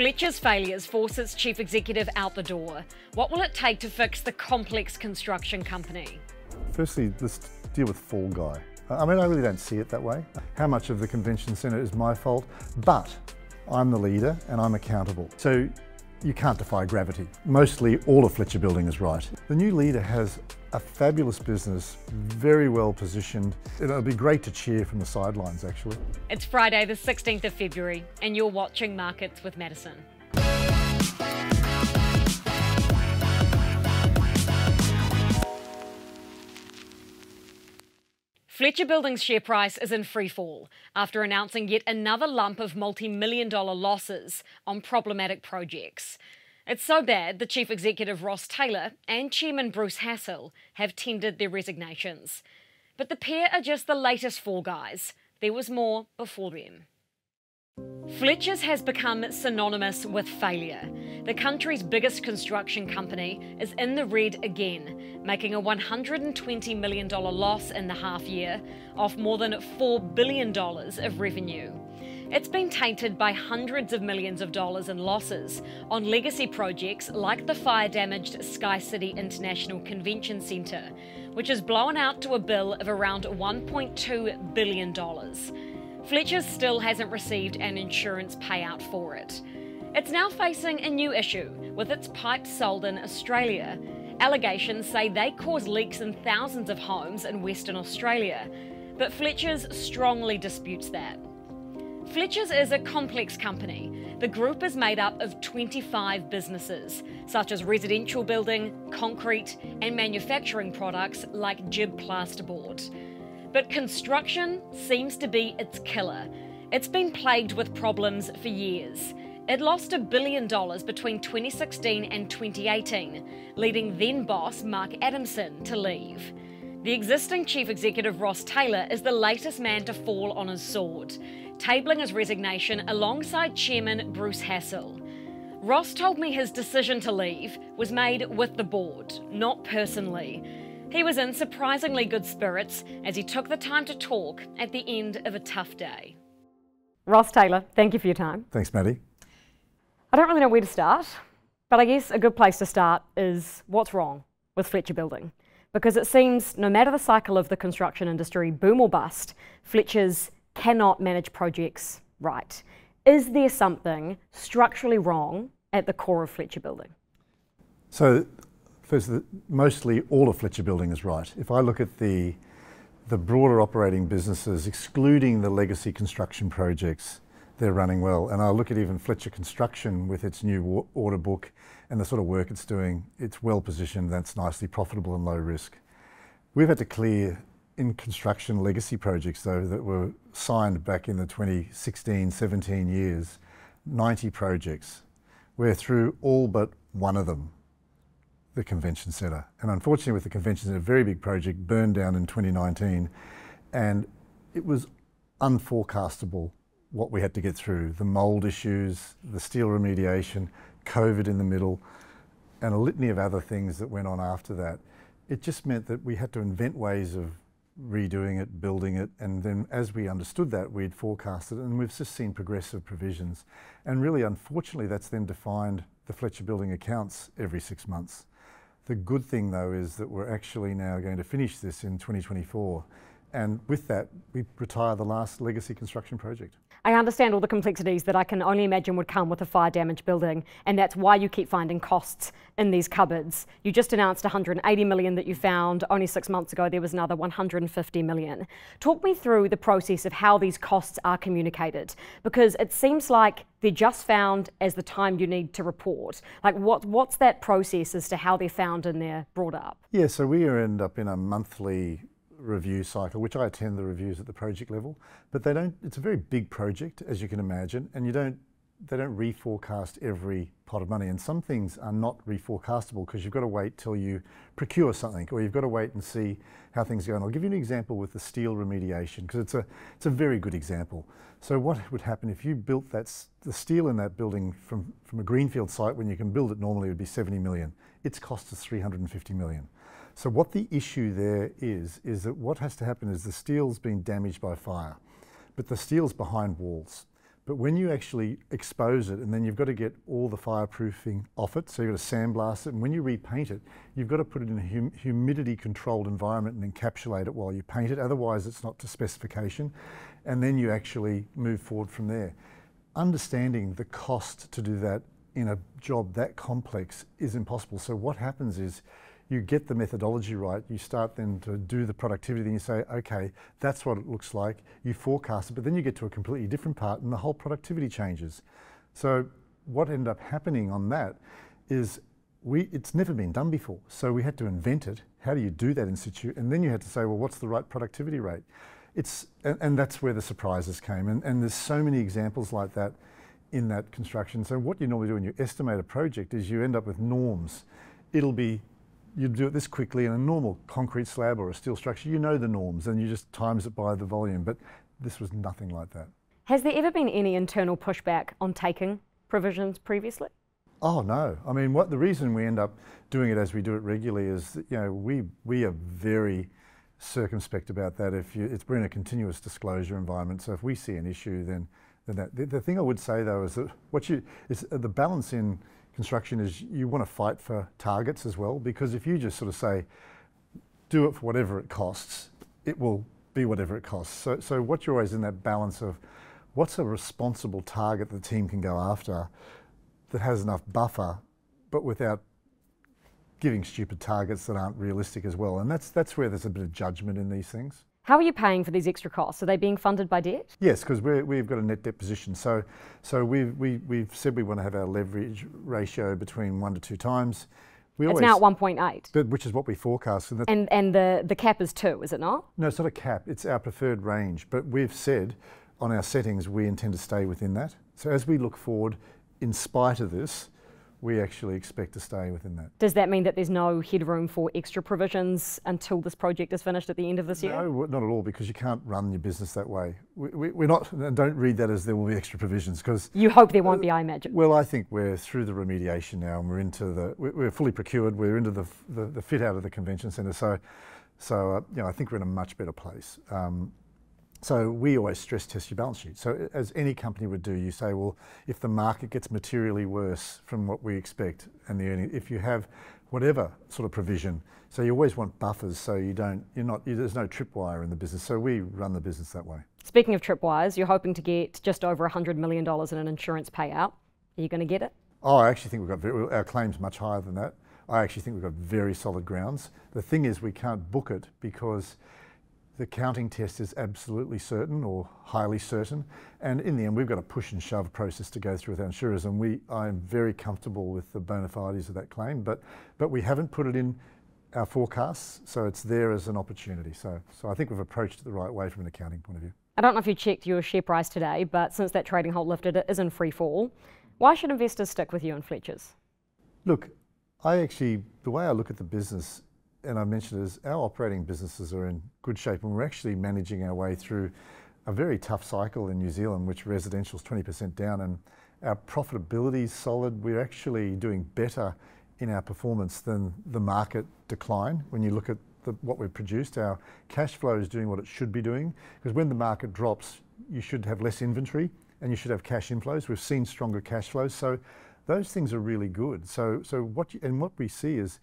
Fletcher's failures force its chief executive out the door. What will it take to fix the complex construction company? Firstly, let's deal with Fall Guy. I mean, I really don't see it that way. How much of the convention centre is my fault? But I'm the leader and I'm accountable. So you can't defy gravity. Mostly all of Fletcher Building is right. The new leader has a fabulous business, very well positioned. It'll be great to cheer from the sidelines, actually. It's Friday, the 16th of February, and you're watching Markets with Madison. Fletcher Building's share price is in free fall after announcing yet another lump of multi million dollar losses on problematic projects. It's so bad the Chief Executive Ross Taylor and Chairman Bruce Hassall have tendered their resignations. But the pair are just the latest fall guys. There was more before them. Fletcher's has become synonymous with failure. The country's biggest construction company is in the red again, making a $120 million loss in the half year off more than $4 billion of revenue. It's been tainted by hundreds of millions of dollars in losses on legacy projects like the fire damaged SkyCity International Convention Centre, which has blown out to a bill of around $1.2 billion. Fletcher still hasn't received an insurance payout for it. It's now facing a new issue with its pipes sold in Australia. Allegations say they cause leaks in thousands of homes in Western Australia, but Fletcher's strongly disputes that. Fletcher's is a complex company. The group is made up of 25 businesses, such as residential building, concrete, and manufacturing products like GIB plasterboard. But construction seems to be its killer. It's been plagued with problems for years. It lost a billion dollars between 2016 and 2018, leading then boss Mark Adamson to leave. The existing chief executive Ross Taylor is the latest man to fall on his sword, tabling his resignation alongside chairman Bruce Hassall. Ross told me his decision to leave was made with the board, not personally. He was in surprisingly good spirits as he took the time to talk at the end of a tough day. Ross Taylor, thank you for your time. Thanks, Maddie. I don't really know where to start, but I guess a good place to start is what's wrong with Fletcher Building. Because it seems no matter the cycle of the construction industry, boom or bust, Fletcher's cannot manage projects right. Is there something structurally wrong at the core of Fletcher Building? So First, mostly all of Fletcher Building is right. If I look at the, the broader operating businesses, excluding the legacy construction projects, they're running well. And I look at even Fletcher Construction with its new order book and the sort of work it's doing, it's well positioned, that's nicely profitable and low risk. We've had to clear in construction legacy projects though that were signed back in the 2016, 17 years, 90 projects. We're through all but one of them the convention centre. And unfortunately, with the convention centre, a very big project burned down in 2019, and it was unforecastable what we had to get through the mould issues, the steel remediation, COVID in the middle, and a litany of other things that went on after that. It just meant that we had to invent ways of redoing it, building it, and then as we understood that, we'd forecasted it, and we've just seen progressive provisions. And really, unfortunately, that's then defined the Fletcher Building accounts every six months. The good thing though is that we're actually now going to finish this in 2024 and with that we retire the last legacy construction project. I understand all the complexities that I can only imagine would come with a fire damaged building, and that's why you keep finding costs in these cupboards. You just announced 180 million that you found. Only six months ago, there was another 150 million. Talk me through the process of how these costs are communicated, because it seems like they're just found as the time you need to report. Like, what, what's that process as to how they're found and they're brought up? Yeah, so we end up in a monthly review cycle, which I attend the reviews at the project level, but they don't, it's a very big project, as you can imagine, and you don't, they don't reforecast every pot of money. And some things are not reforecastable because you've got to wait till you procure something or you've got to wait and see how things go. And I'll give you an example with the steel remediation because it's a, it's a very good example. So what would happen if you built that, the steel in that building from, from a greenfield site when you can build it normally would be 70 million. It's cost us 350 million. So what the issue there is, is that what has to happen is the steel's been damaged by fire, but the steel's behind walls. But when you actually expose it, and then you've got to get all the fireproofing off it, so you've got to sandblast it, and when you repaint it, you've got to put it in a hum humidity controlled environment and encapsulate it while you paint it, otherwise it's not to specification, and then you actually move forward from there. Understanding the cost to do that in a job that complex is impossible. So what happens is you get the methodology right, you start then to do the productivity, then you say, okay, that's what it looks like, you forecast it, but then you get to a completely different part and the whole productivity changes. So what ended up happening on that is we, it's never been done before. So we had to invent it. How do you do that in situ? And then you had to say, well, what's the right productivity rate? It's, and, and that's where the surprises came. And, and there's so many examples like that in that construction. So what you normally do when you estimate a project is you end up with norms. It'll be you do it this quickly in a normal concrete slab or a steel structure, you know the norms and you just times it by the volume. But this was nothing like that. Has there ever been any internal pushback on taking provisions previously? Oh no! I mean, what the reason we end up doing it as we do it regularly is, that, you know, we we are very circumspect about that. If you, it's we're in a continuous disclosure environment, so if we see an issue, then then that. The, the thing I would say though is that what you is the balance in construction is you want to fight for targets as well, because if you just sort of say, do it for whatever it costs, it will be whatever it costs. So, so what you're always in that balance of what's a responsible target the team can go after that has enough buffer, but without giving stupid targets that aren't realistic as well. And that's, that's where there's a bit of judgment in these things. How are you paying for these extra costs? Are they being funded by debt? Yes, because we've got a net debt position. So, so we've, we, have we have said we want to have our leverage ratio between one to two times. We it's always, now at 1.8. which is what we forecast. And, and, and the, the cap is two, is it not? No, it's not a cap. It's our preferred range. But we've said on our settings we intend to stay within that. So as we look forward, in spite of this, we actually expect to stay within that. Does that mean that there's no headroom for extra provisions until this project is finished at the end of this year? No, not at all, because you can't run your business that way. We, we, are not, and don't read that as there will be extra provisions, because you hope there won't uh, be. I imagine. Well, I think we're through the remediation now, and we're into the we're fully procured. We're into the the, the fit out of the convention centre, so so uh, you know I think we're in a much better place. Um, so we always stress test your balance sheet. So as any company would do, you say, well, if the market gets materially worse from what we expect and the earning, if you have whatever sort of provision, so you always want buffers so you don't, you're not, you, there's no tripwire in the business. So we run the business that way. Speaking of tripwires, you're hoping to get just over $100 million in an insurance payout. Are you going to get it? Oh, I actually think we've got, very, our claim's much higher than that. I actually think we've got very solid grounds. The thing is we can't book it because the counting test is absolutely certain or highly certain. And in the end, we've got a push and shove process to go through with our insurers. And we, I'm very comfortable with the bona fides of that claim, but, but we haven't put it in our forecasts, so it's there as an opportunity. So, so I think we've approached it the right way from an accounting point of view. I don't know if you checked your share price today, but since that trading halt lifted, it is in free fall. Why should investors stick with you and Fletcher's? Look, I actually, the way I look at the business and I mentioned is our operating businesses are in good shape and we're actually managing our way through a very tough cycle in New Zealand, which residential is 20% down and our profitability is solid. We're actually doing better in our performance than the market decline. When you look at the, what we've produced, our cash flow is doing what it should be doing because when the market drops, you should have less inventory and you should have cash inflows. We've seen stronger cash flows. So those things are really good. So, so what you, and what we see is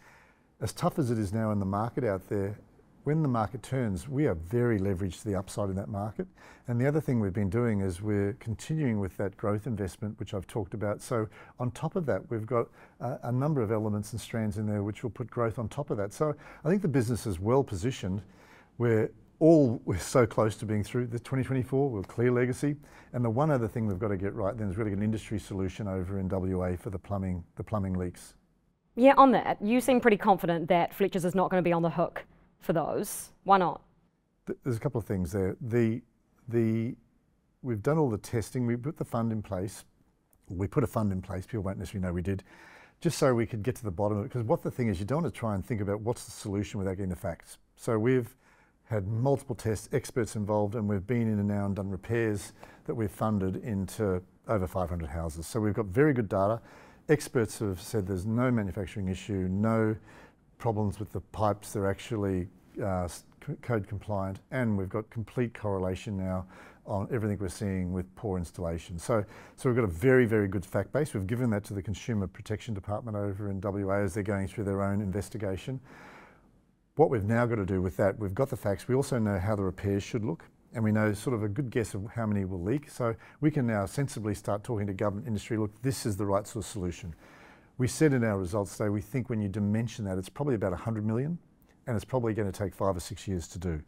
as tough as it is now in the market out there, when the market turns, we are very leveraged to the upside in that market. And the other thing we've been doing is we're continuing with that growth investment, which I've talked about. So on top of that, we've got a, a number of elements and strands in there which will put growth on top of that. So I think the business is well positioned. We're all we're so close to being through the 2024 with clear legacy. And the one other thing we've got to get right then is really an industry solution over in WA for the plumbing, the plumbing leaks. Yeah, on that, you seem pretty confident that Fletcher's is not going to be on the hook for those. Why not? There's a couple of things there. The, the, we've done all the testing. We put the fund in place. We put a fund in place. People won't necessarily know we did, just so we could get to the bottom of it. Because what the thing is, you don't want to try and think about what's the solution without getting the facts. So we've had multiple tests, experts involved, and we've been in and now and done repairs that we've funded into over 500 houses. So we've got very good data experts have said there's no manufacturing issue, no problems with the pipes. They're actually uh, code compliant, and we've got complete correlation now on everything we're seeing with poor installation. So, so we've got a very, very good fact base. We've given that to the Consumer Protection Department over in WA as they're going through their own investigation. What we've now got to do with that, we've got the facts. We also know how the repairs should look and we know sort of a good guess of how many will leak. So we can now sensibly start talking to government industry, look, this is the right sort of solution. We said in our results today, we think when you dimension that, it's probably about 100 million and it's probably going to take five or six years to do.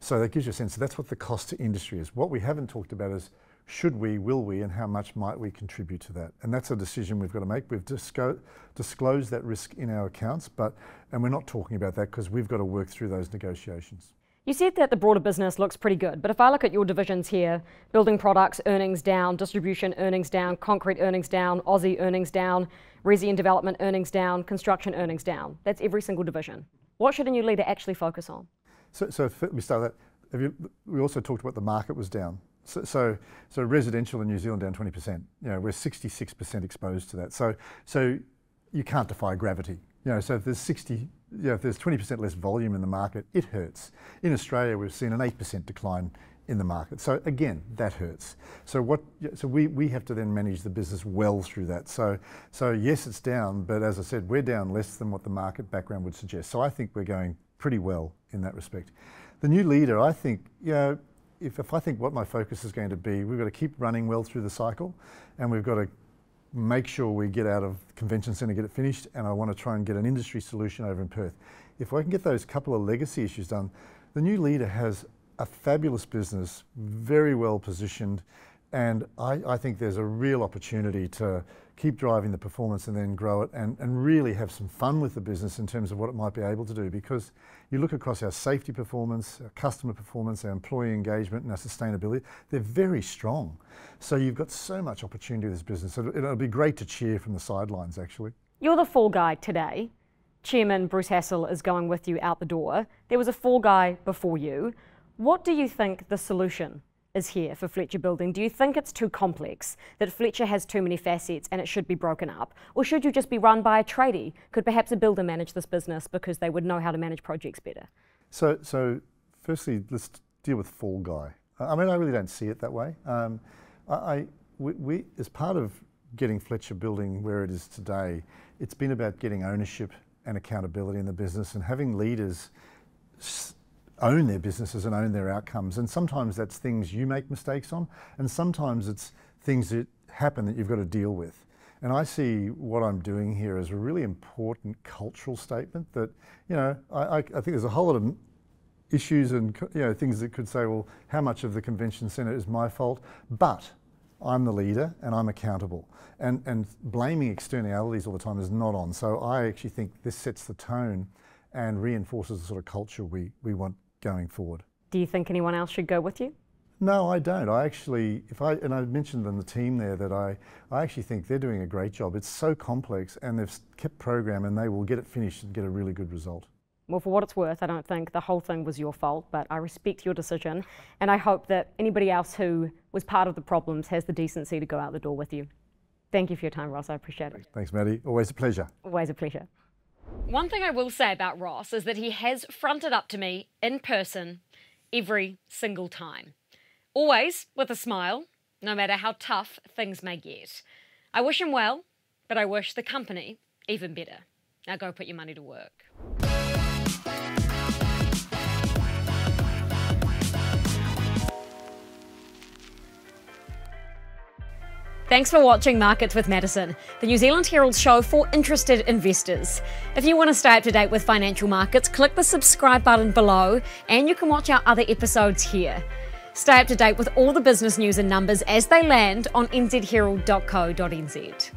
So that gives you a sense. That's what the cost to industry is. What we haven't talked about is should we, will we, and how much might we contribute to that? And that's a decision we've got to make. We've disco- disclosed that risk in our accounts, but and we're not talking about that because we've got to work through those negotiations. You said that the broader business looks pretty good, but if I look at your divisions here, building products earnings down, distribution earnings down, concrete earnings down, Aussie earnings down, resi and development earnings down, construction earnings down. That's every single division. What should a new leader actually focus on? So, so let me start that. You, we also talked about the market was down. So, so, so, residential in New Zealand down 20%. You know, we're 66% exposed to that. So, so you can't defy gravity. You know, so if there's 60 you know, if there's 20% less volume in the market, it hurts. In Australia, we've seen an 8% decline in the market. So again, that hurts. So what? So we, we have to then manage the business well through that. So so yes, it's down, but as I said, we're down less than what the market background would suggest. So I think we're going pretty well in that respect. The new leader, I think, you know, if, if I think what my focus is going to be, we've got to keep running well through the cycle, and we've got to make sure we get out of convention centre, get it finished, and I want to try and get an industry solution over in Perth. If I can get those couple of legacy issues done, the new leader has a fabulous business, very well positioned, and I, I, think there's a real opportunity to keep driving the performance and then grow it and, and really have some fun with the business in terms of what it might be able to do. Because you look across our safety performance, our customer performance, our employee engagement, and our sustainability, they're very strong. So you've got so much opportunity with this business. It'll, it'll be great to cheer from the sidelines, actually. You're the fall guy today. Chairman Bruce Hassall is going with you out the door. There was a fall guy before you. What do you think the solution is here for Fletcher Building? Do you think it's too complex, that Fletcher has too many facets and it should be broken up? Or should you just be run by a tradie? Could perhaps a builder manage this business because they would know how to manage projects better? So, so firstly, let's deal with Fall Guy. I mean, I really don't see it that way. Um, I, I we, we, as part of getting Fletcher Building where it is today, it's been about getting ownership and accountability in the business and having leaders own their businesses and own their outcomes. And sometimes that's things you make mistakes on, and sometimes it's things that happen that you've got to deal with. And I see what I'm doing here as a really important cultural statement that, you know, I, I, think there's a whole lot of issues and you know things that could say, well, how much of the convention centre is my fault? But I'm the leader and I'm accountable. And, and blaming externalities all the time is not on. So I actually think this sets the tone and reinforces the sort of culture we, we want going forward. Do you think anyone else should go with you? No, I don't. I actually, if I and I mentioned in the team there that I, I actually think they're doing a great job. It's so complex, and they've kept program, and they will get it finished and get a really good result. Well, for what it's worth, I don't think the whole thing was your fault, but I respect your decision, and I hope that anybody else who was part of the problems has the decency to go out the door with you. Thank you for your time, Ross. I appreciate it. Thanks, Maddie. Always a pleasure. Always a pleasure. One thing I will say about Ross is that he has fronted up to me in person every single time. Always with a smile, no matter how tough things may get. I wish him well, but I wish the company even better. Now go put your money to work. Thanks for watching Markets with Madison, the New Zealand Herald show for interested investors. If you want to stay up to date with financial markets, click the subscribe button below and you can watch our other episodes here. Stay up to date with all the business news and numbers as they land on nzherald.co.nz.